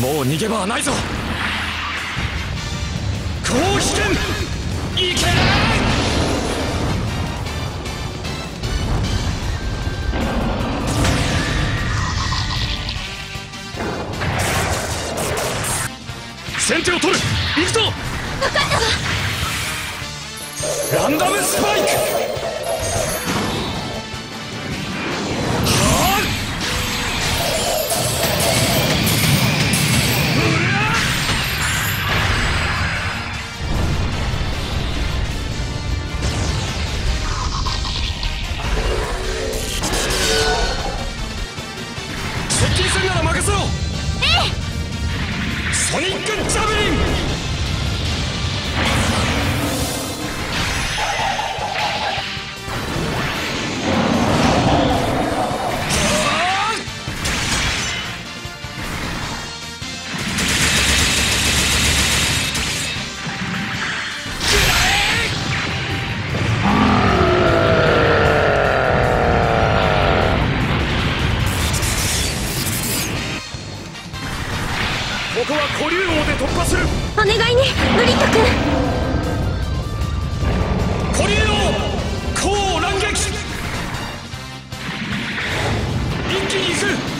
もう逃げ場はないぞ。こう危険いけ先手を取る。行くぞ。分かったわ。ランダムスパイクソニックジャベリンここは古竜王で突破する。お願いねブリット君。古竜王高乱撃一気に行く